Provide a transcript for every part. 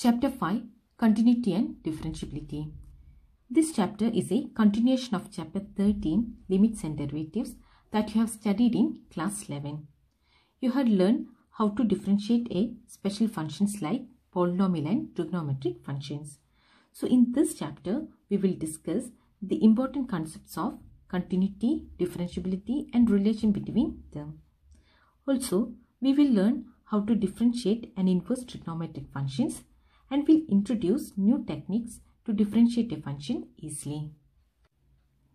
Chapter 5 Continuity and Differentiability. This chapter is a continuation of Chapter 13 Limits and Derivatives that you have studied in Class 11. You had learned how to differentiate a special functions like polynomial and trigonometric functions. So in this chapter, we will discuss the important concepts of continuity, differentiability and relation between them. Also, we will learn how to differentiate and inverse trigonometric functions and will introduce new techniques to differentiate a function easily.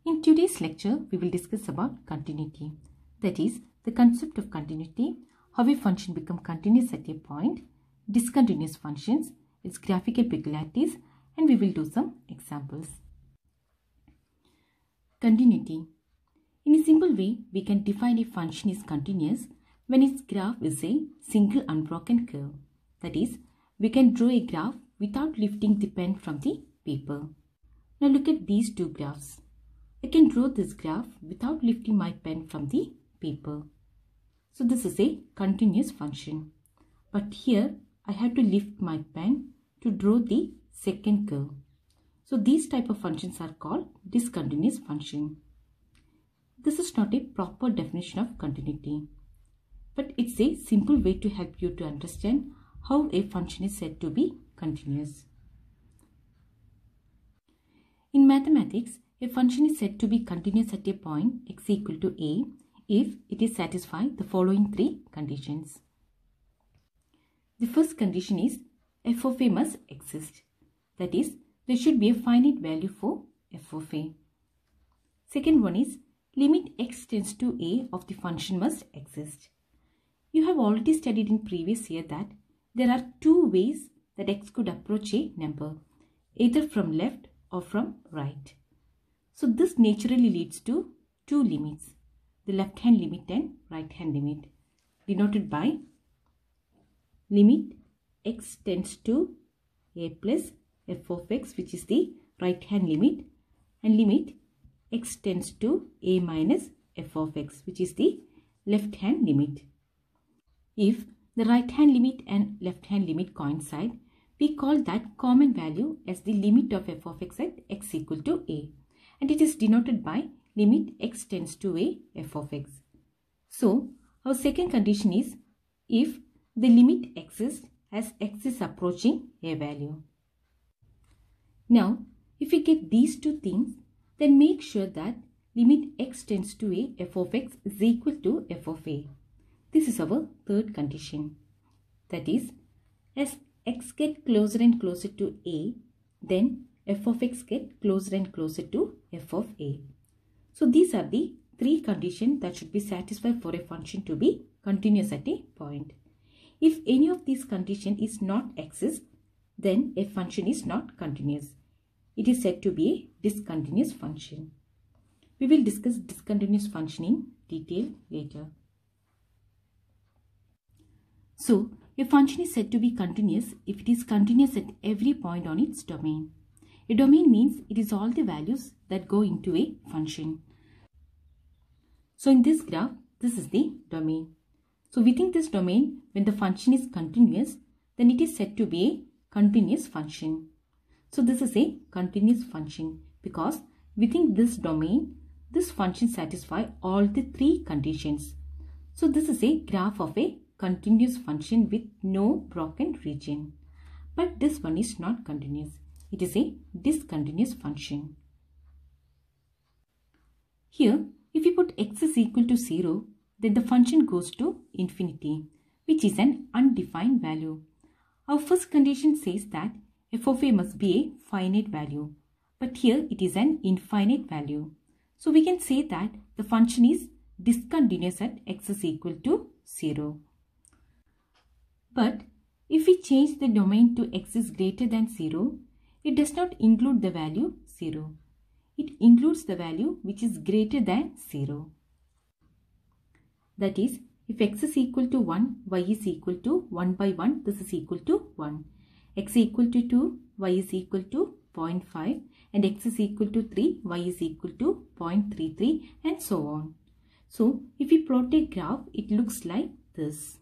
In today's lecture, we will discuss about continuity. That is, the concept of continuity, how a function become continuous at a point, discontinuous functions, its graphical peculiarities, and we will do some examples. Continuity. In a simple way, we can define a function is continuous when its graph is a single unbroken curve. That is, we can draw a graph without lifting the pen from the paper. Now look at these two graphs. I can draw this graph without lifting my pen from the paper. So this is a continuous function. But here I have to lift my pen to draw the second curve. So these type of functions are called discontinuous function. This is not a proper definition of continuity. But it's a simple way to help you to understand how a function is said to be continuous. In mathematics, a function is said to be continuous at a point x equal to a if it is satisfied the following three conditions. The first condition is f of a must exist. That is, there should be a finite value for f of a. Second one is limit x tends to a of the function must exist. You have already studied in previous year that there are two ways that x could approach a number, either from left or from right. So this naturally leads to two limits, the left hand limit and right hand limit, denoted by limit x tends to a plus f of x which is the right hand limit and limit x tends to a minus f of x which is the left hand limit. If the right hand limit and left hand limit coincide, we call that common value as the limit of f of x at x equal to a and it is denoted by limit x tends to a f of x. So, our second condition is if the limit exists as x is approaching a value. Now, if we get these two things, then make sure that limit x tends to a f of x is equal to f of a. This is our third condition. That is, as x get closer and closer to a, then f of x get closer and closer to f of a. So these are the three conditions that should be satisfied for a function to be continuous at a point. If any of these conditions is not exist, then a function is not continuous. It is said to be a discontinuous function. We will discuss discontinuous function in detail later. So, a function is said to be continuous if it is continuous at every point on its domain. A domain means it is all the values that go into a function. So in this graph, this is the domain. So within this domain, when the function is continuous, then it is said to be a continuous function. So this is a continuous function because within this domain, this function satisfy all the three conditions. So this is a graph of a continuous function with no broken region. But this one is not continuous. It is a discontinuous function. Here, if you put x is equal to 0, then the function goes to infinity, which is an undefined value. Our first condition says that f of a must be a finite value, but here it is an infinite value. So we can say that the function is discontinuous at x is equal to 0. But if we change the domain to x is greater than 0, it does not include the value 0. It includes the value which is greater than 0. That is, if x is equal to 1, y is equal to 1 by 1, this is equal to 1. x equal to 2, y is equal to 0.5 and x is equal to 3, y is equal to 0.33 and so on. So, if we plot a graph, it looks like this.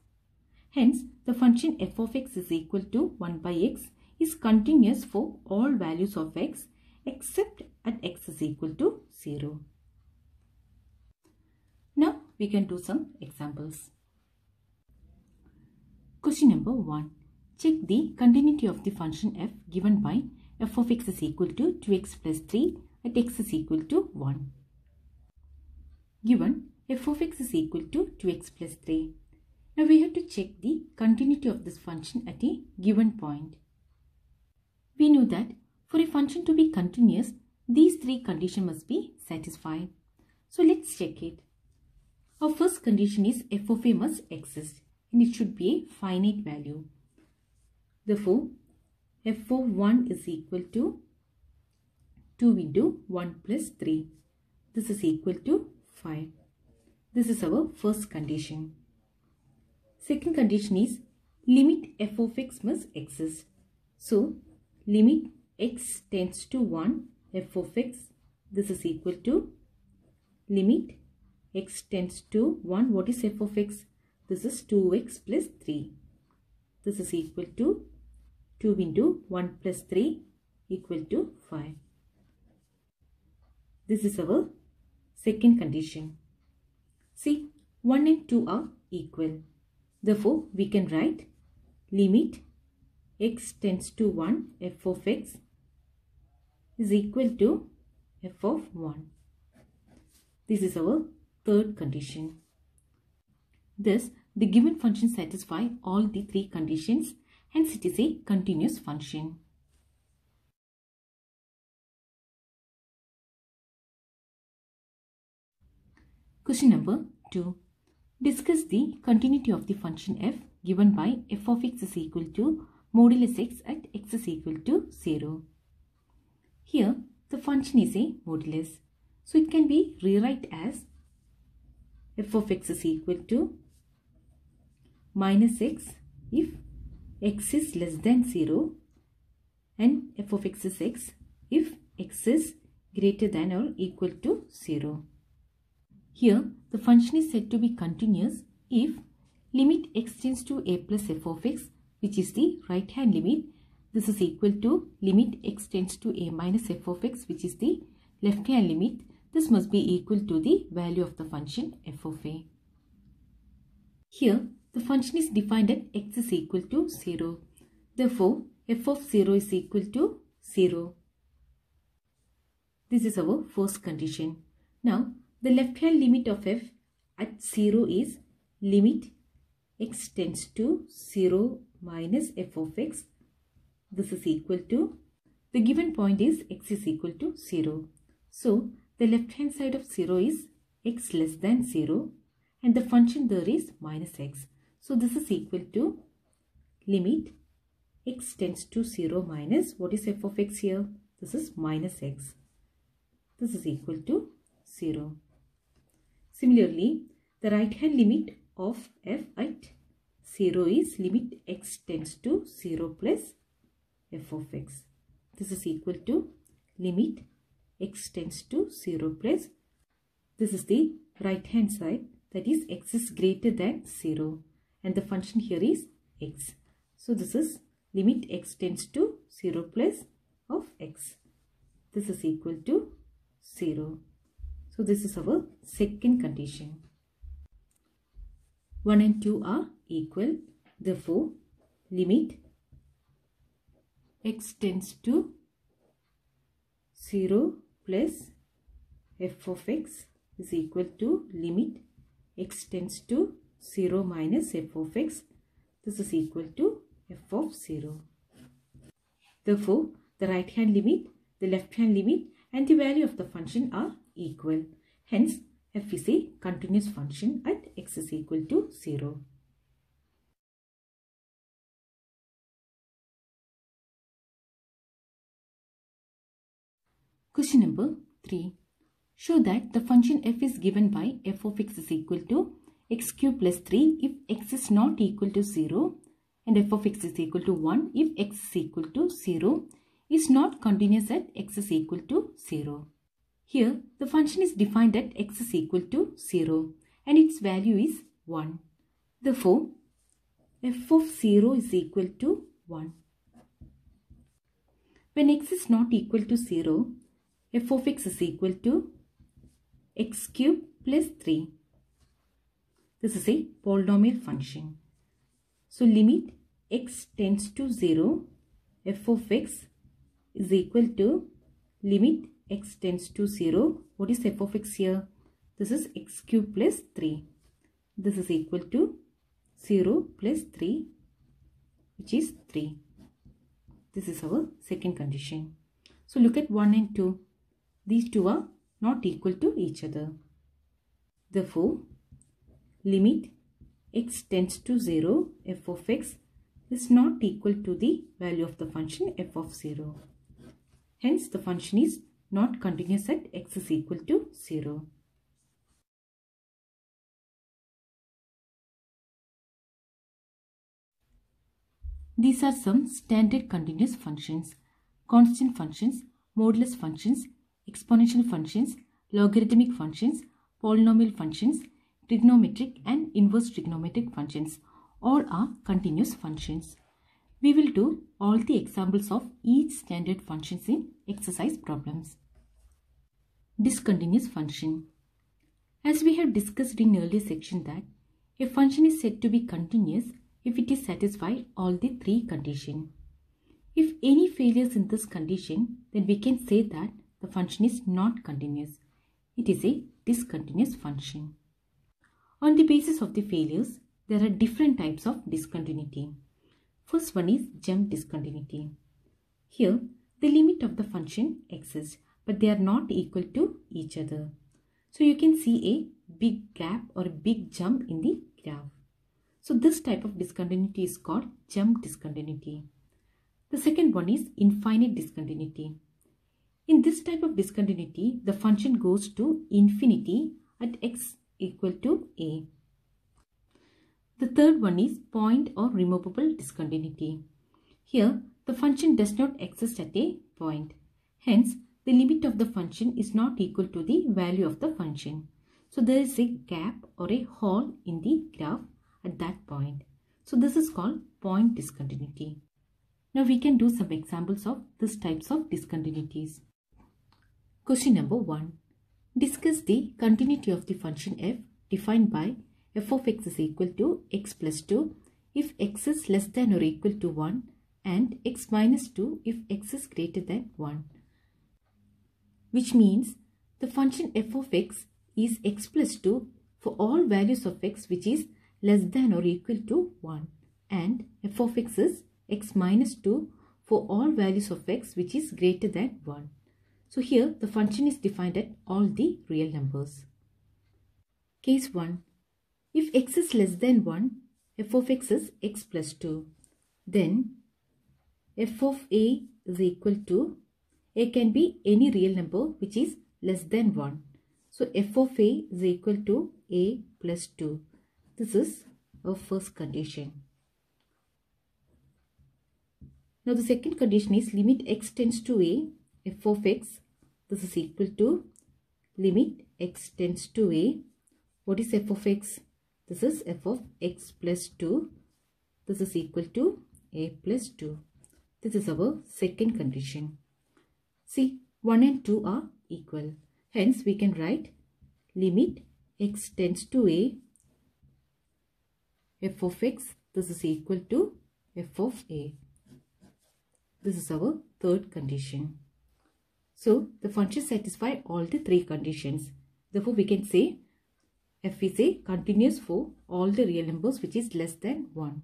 Hence, the function f of x is equal to 1 by x is continuous for all values of x except at x is equal to 0. Now we can do some examples. Question number 1. Check the continuity of the function f given by f of x is equal to 2x plus 3 at x is equal to 1. Given f of x is equal to 2x plus 3. Now we have to check the continuity of this function at a given point. We know that for a function to be continuous, these three conditions must be satisfied. So let's check it. Our first condition is f of a must exist and it should be a finite value. Therefore, f of 1 is equal to 2 into 1 plus 3. This is equal to 5. This is our first condition. Second condition is limit f of x must exist. So, limit x tends to 1 f of x this is equal to limit x tends to 1 what is f of x this is 2x plus 3. This is equal to 2 into 1 plus 3 equal to 5. This is our second condition. See, 1 and 2 are equal. Therefore, we can write limit x tends to 1 f of x is equal to f of 1. This is our third condition. Thus, the given function satisfies all the three conditions, hence it is a continuous function. Question number 2. Discuss the continuity of the function f given by f of x is equal to modulus x at x is equal to 0. Here, the function is a modulus. So, it can be rewrite as f of x is equal to minus x if x is less than 0 and f of x is x if x is greater than or equal to 0. Here the function is said to be continuous if limit x tends to a plus f of x which is the right hand limit this is equal to limit x tends to a minus f of x which is the left hand limit this must be equal to the value of the function f of a. Here the function is defined at x is equal to 0. Therefore, f of 0 is equal to 0. This is our first condition. Now, the left hand limit of f at 0 is limit x tends to 0 minus f of x. This is equal to, the given point is x is equal to 0. So, the left hand side of 0 is x less than 0 and the function there is minus x. So this is equal to limit x tends to 0 minus what is f of x here? This is minus x. This is equal to 0. Similarly, the right hand limit of f at 0 is limit x tends to 0 plus f of x. This is equal to limit x tends to 0 plus this is the right hand side that is x is greater than 0 and the function here is x. So this is limit x tends to 0 plus of x. This is equal to 0. So this is our second condition. 1 and 2 are equal. Therefore, limit x tends to 0 plus f of x is equal to limit x tends to 0 minus f of x. This is equal to f of 0. Therefore, the right hand limit, the left hand limit and the value of the function are equal. Hence, f is a continuous function at x is equal to 0. Question number 3. Show that the function f is given by f of x is equal to x cube plus 3 if x is not equal to 0 and f of x is equal to 1 if x is equal to 0 is not continuous at x is equal to 0. Here the function is defined at x is equal to 0 and its value is 1. Therefore, f of 0 is equal to 1. When x is not equal to 0, f of x is equal to x cube plus 3. This is a polynomial function. So limit x tends to 0, f of x is equal to limit x tends to 0. What is f of x here? This is x cube plus 3. This is equal to 0 plus 3 which is 3. This is our second condition. So look at 1 and 2. These two are not equal to each other. Therefore, limit x tends to 0 f of x is not equal to the value of the function f of 0. Hence, the function is not continuous at x is equal to 0. These are some standard continuous functions. Constant functions, modulus functions, exponential functions, logarithmic functions, polynomial functions, trigonometric and inverse trigonometric functions. All are continuous functions. We will do all the examples of each standard functions in exercise problems. Discontinuous function. As we have discussed in earlier section that a function is said to be continuous if it is satisfied all the three conditions. If any failures in this condition, then we can say that the function is not continuous. It is a discontinuous function. On the basis of the failures, there are different types of discontinuity. First one is jump discontinuity. Here, the limit of the function exists, but they are not equal to each other. So you can see a big gap or a big jump in the graph. So this type of discontinuity is called jump discontinuity. The second one is infinite discontinuity. In this type of discontinuity, the function goes to infinity at x equal to a. The third one is point or removable discontinuity. Here, the function does not exist at a point. Hence, the limit of the function is not equal to the value of the function. So, there is a gap or a hole in the graph at that point. So, this is called point discontinuity. Now, we can do some examples of these types of discontinuities. Question number 1. Discuss the continuity of the function f defined by f of x is equal to x plus 2 if x is less than or equal to 1 and x minus 2 if x is greater than 1. Which means the function f of x is x plus 2 for all values of x which is less than or equal to 1 and f of x is x minus 2 for all values of x which is greater than 1. So here the function is defined at all the real numbers. Case 1. If x is less than 1, f of x is x plus 2. Then f of a is equal to, a can be any real number which is less than 1. So f of a is equal to a plus 2. This is our first condition. Now the second condition is limit x tends to a, f of x, this is equal to limit x tends to a. What is f of x? This is f of x plus 2. This is equal to a plus 2. This is our second condition. See, 1 and 2 are equal. Hence, we can write limit x tends to a f of x. This is equal to f of a. This is our third condition. So, the function satisfies all the three conditions. Therefore, we can say f is a continuous for all the real numbers which is less than 1.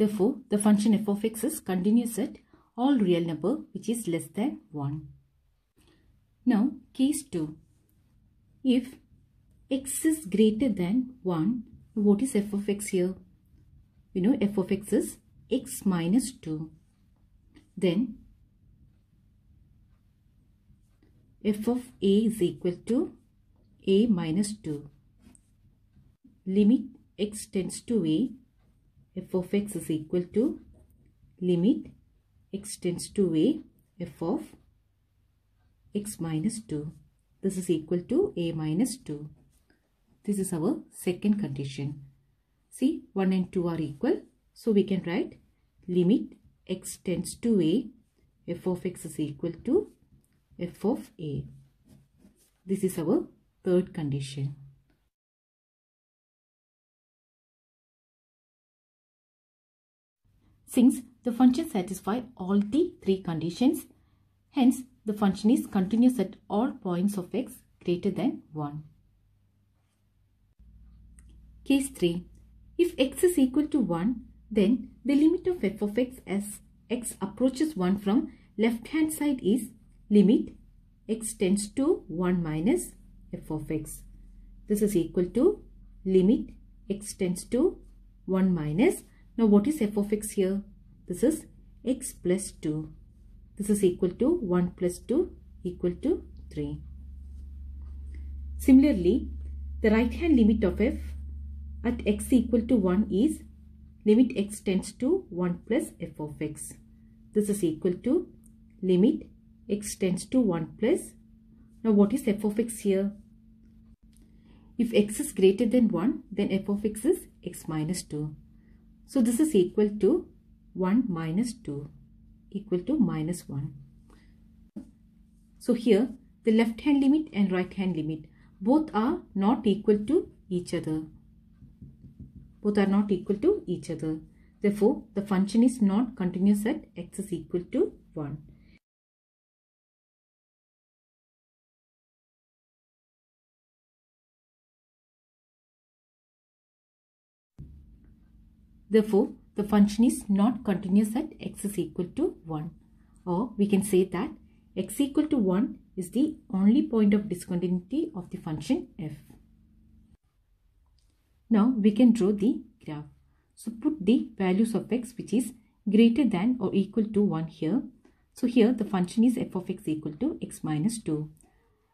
Therefore, the function f of x is continuous at all real number which is less than 1. Now, case 2. If x is greater than 1, what is f of x here? We know f of x is x minus 2. Then, f of a is equal to a minus 2. Limit x tends to a, f of x is equal to limit x tends to a, f of x minus 2. This is equal to a minus 2. this is our second condition. See 1 and 2 are equal. So we can write limit x tends to a f of x is equal to f of a. This is our third condition. Since the function satisfies all the three conditions, hence the function is continuous at all points of x greater than 1. Case 3. If x is equal to 1, then the limit of f of x as x approaches 1 from left hand side is limit x tends to 1 minus f of x. This is equal to limit x tends to 1 minus. Now what is f of x here? This is x plus 2. This is equal to 1 plus 2 equal to 3. Similarly, the right hand limit of f at x equal to 1 is limit x tends to 1 plus f of x. This is equal to limit x tends to 1 plus. Now what is f of x here? If x is greater than 1, then f of x is x minus 2. So this is equal to 1 minus 2 equal to minus 1. So here the left hand limit and right hand limit both are not equal to each other. Both are not equal to each other. Therefore, the function is not continuous at x is equal to 1. Therefore, the function is not continuous at x is equal to 1. Or we can say that x equal to 1 is the only point of discontinuity of the function f. Now we can draw the graph. So put the values of x which is greater than or equal to 1 here. So here the function is f of x equal to x minus 2.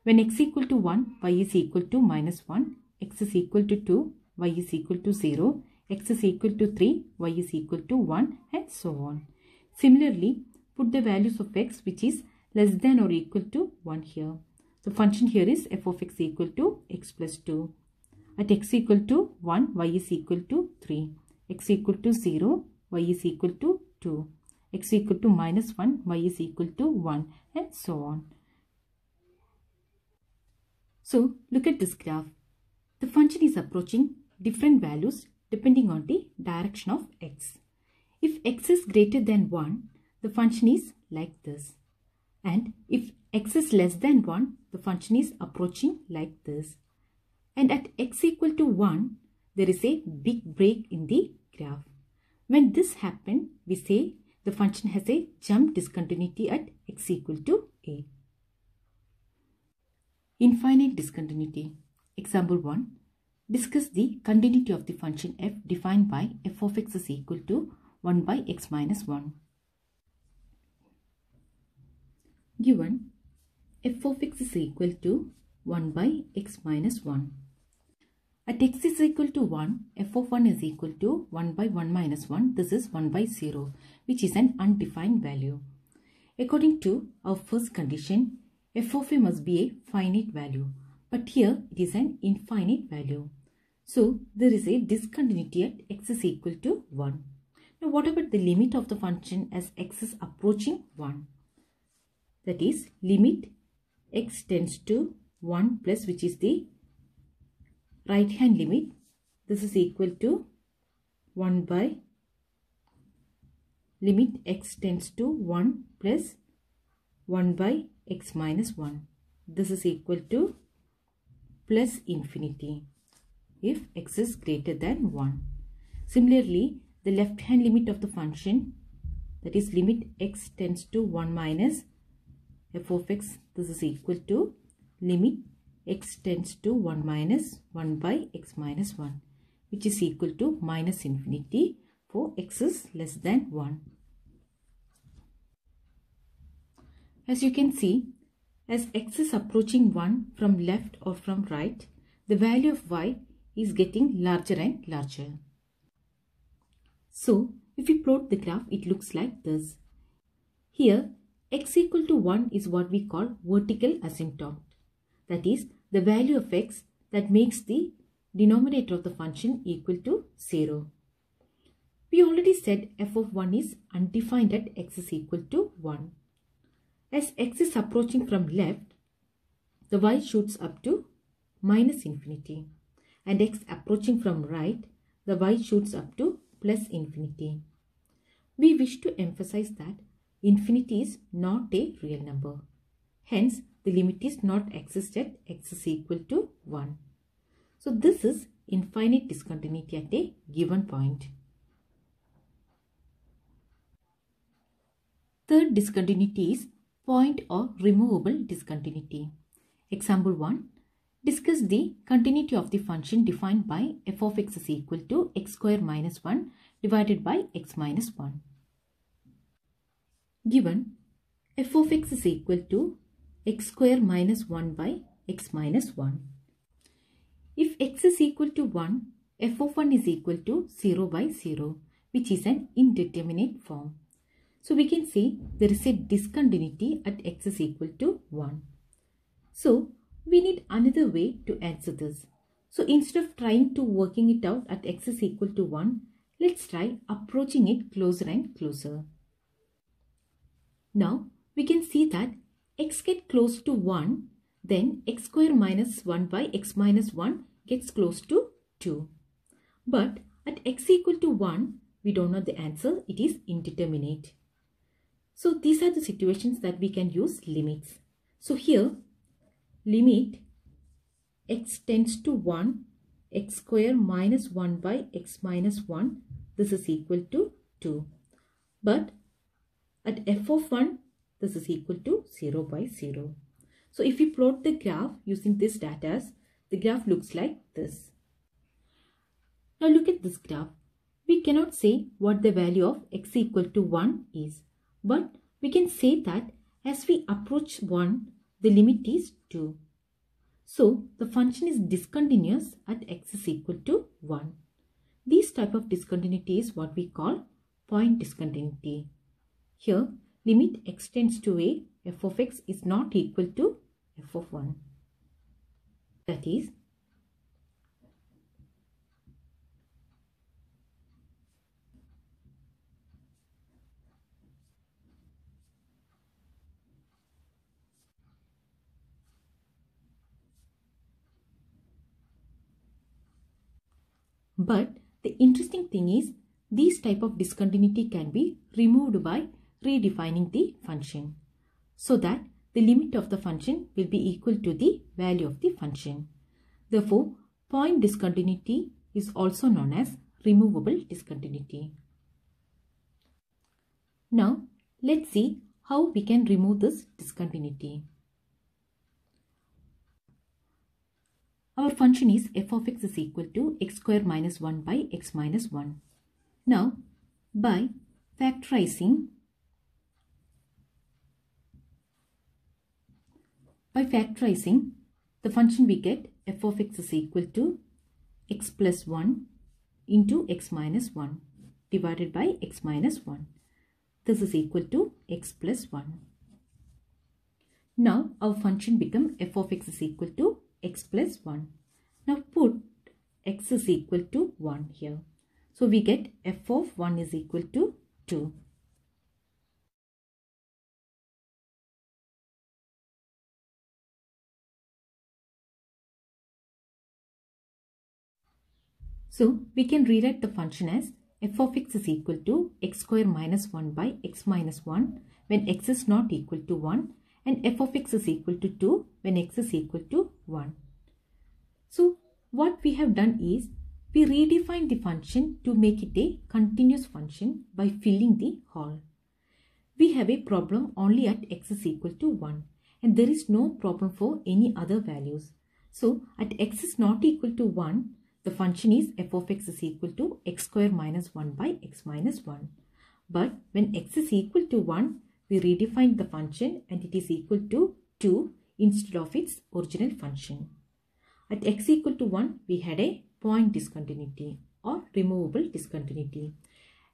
When x equal to 1, y is equal to minus 1, x is equal to 2, y is equal to 0, x is equal to 3, y is equal to 1 and so on. Similarly, put the values of x which is less than or equal to 1 here. The function here is f of x equal to x plus 2. At x equal to 1, y is equal to 3. x equal to 0, y is equal to 2. x equal to minus 1, y is equal to 1 and so on. So look at this graph. The function is approaching different values depending on the direction of x. If x is greater than 1, the function is like this. And if x is less than 1, the function is approaching like this. And at x equal to 1, there is a big break in the graph. When this happens, we say the function has a jump discontinuity at x equal to a. Infinite discontinuity. Example 1. Discuss the continuity of the function f defined by f of x is equal to 1 by x minus 1. Given f of x is equal to 1 by x minus 1. At x is equal to 1, f of 1 is equal to 1 by 1 minus 1. This is 1 by 0, which is an undefined value. According to our first condition, f of a must be a finite value. But here it is an infinite value. So there is a discontinuity at x is equal to 1. Now what about the limit of the function as x is approaching 1? That is limit x tends to 1 plus which is the right hand limit. This is equal to 1 by limit x tends to 1 plus 1 by x minus 1. This is equal to plus infinity if x is greater than 1. Similarly, the left hand limit of the function that is limit x tends to 1 minus f of x this is equal to limit x tends to 1 minus 1 by x minus 1 which is equal to minus infinity for x is less than 1. As you can see, as x is approaching 1 from left or from right, the value of y is getting larger and larger. So, if we plot the graph, it looks like this. Here, x equal to 1 is what we call vertical asymptote. That is, the value of x that makes the denominator of the function equal to 0. We already said f of 1 is undefined at x is equal to 1. As x is approaching from left, the y shoots up to minus infinity and x approaching from right, the y shoots up to plus infinity. We wish to emphasize that infinity is not a real number. Hence, the limit is not exist at x is equal to 1. So, this is infinite discontinuity at a given point. Third discontinuity is point or removable discontinuity. Example 1. Discuss the continuity of the function defined by f of x is equal to x square minus 1 divided by x minus 1. Given f of x is equal to x square minus 1 by x minus 1. If x is equal to 1, f of 1 is equal to 0 by 0, which is an indeterminate form. So we can say there is a discontinuity at x is equal to 1. So we need another way to answer this. So instead of trying to working it out at x is equal to 1, let's try approaching it closer and closer. Now we can see that x get close to 1, then x square minus 1 by x minus 1 gets close to 2. But at x equal to 1, we don't know the answer, it is indeterminate. So these are the situations that we can use limits. So here, limit x tends to 1, x square minus 1 by x minus 1, this is equal to 2. But at f of 1, this is equal to 0 by 0. So if we plot the graph using this data, the graph looks like this. Now look at this graph. We cannot say what the value of x equal to 1 is. But we can say that as we approach 1, the limit is 2. So the function is discontinuous at x is equal to 1. This type of discontinuity is what we call point discontinuity. Here limit x tends to a f of x is not equal to f of 1. That is But the interesting thing is these type of discontinuity can be removed by redefining the function so that the limit of the function will be equal to the value of the function. Therefore, point discontinuity is also known as removable discontinuity. Now, let's see how we can remove this discontinuity. Our function is f of x is equal to x square minus 1 by x minus 1. Now, by factorizing By factorizing, the function we get f of x is equal to x plus 1 into x minus 1 divided by x minus 1. This is equal to x plus 1. Now our function become f of x is equal to x plus 1. Now put x is equal to 1 here. So we get f of 1 is equal to 2. So we can rewrite the function as f of x is equal to x square minus 1 by x minus 1 when x is not equal to 1 and f of x is equal to 2 when x is equal to 1. So what we have done is we redefine the function to make it a continuous function by filling the hole. We have a problem only at x is equal to 1 and there is no problem for any other values. So at x is not equal to 1, the function is f of x is equal to x square minus 1 by x minus 1. But when x is equal to 1, we redefine the function and it is equal to 2 instead of its original function. At x equal to 1, we had a point discontinuity or removable discontinuity.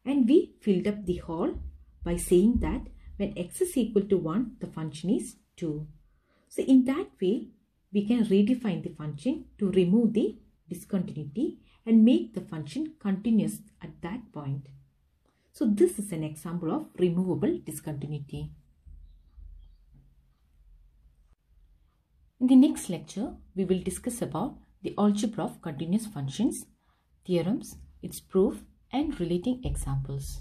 And we filled up the hole by saying that when x is equal to 1, the function is 2. So in that way, we can redefine the function to remove the discontinuity and make the function continuous at that point. So this is an example of removable discontinuity. In the next lecture, we will discuss about the algebra of continuous functions, theorems, its proof and relating examples.